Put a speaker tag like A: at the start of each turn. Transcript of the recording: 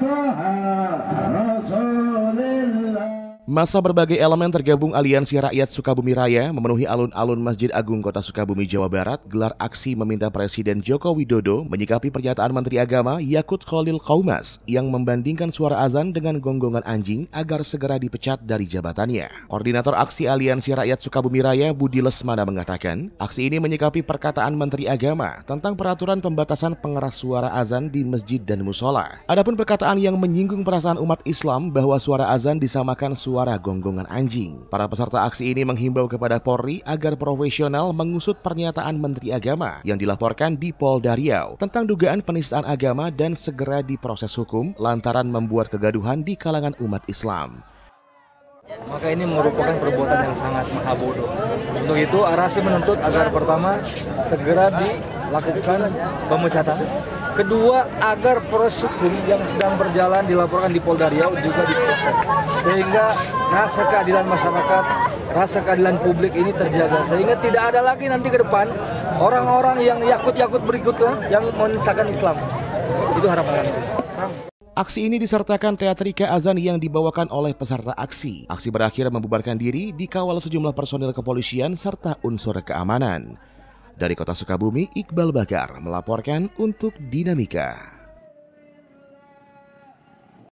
A: Ah. Masa berbagai elemen tergabung Aliansi Rakyat Sukabumi Raya memenuhi alun-alun Masjid Agung Kota Sukabumi, Jawa Barat gelar aksi meminta Presiden Joko Widodo menyikapi pernyataan Menteri Agama Yakut Khalil Kaumas yang membandingkan suara azan dengan gonggongan anjing agar segera dipecat dari jabatannya. Koordinator aksi Aliansi Rakyat Sukabumi Raya Budi Lesmana mengatakan, aksi ini menyikapi perkataan Menteri Agama tentang peraturan pembatasan pengeras suara azan di masjid dan musola. Adapun perkataan yang menyinggung perasaan umat Islam bahwa suara azan disamakan suara suara gonggongan anjing. Para peserta aksi ini menghimbau kepada Polri agar profesional mengusut pernyataan Menteri Agama yang dilaporkan di Polda Riau tentang dugaan penistaan agama dan segera diproses hukum lantaran membuat kegaduhan di kalangan umat Islam.
B: Maka ini merupakan perbuatan yang sangat mahabodoh. Untuk itu Arasi menuntut agar pertama segera dilakukan pemecatan Kedua, agar proses hukum yang sedang berjalan dilaporkan di Polda Riau juga diproses. Sehingga rasa keadilan masyarakat, rasa keadilan publik ini terjaga. Sehingga tidak ada lagi nanti ke depan orang-orang yang yakut-yakut berikutnya yang menisahkan Islam. Itu harapan kami.
A: Aksi ini disertakan teatrika azan yang dibawakan oleh peserta aksi. Aksi berakhir membubarkan diri dikawal sejumlah personil kepolisian serta unsur keamanan. Dari kota Sukabumi, Iqbal Bakar melaporkan untuk Dinamika.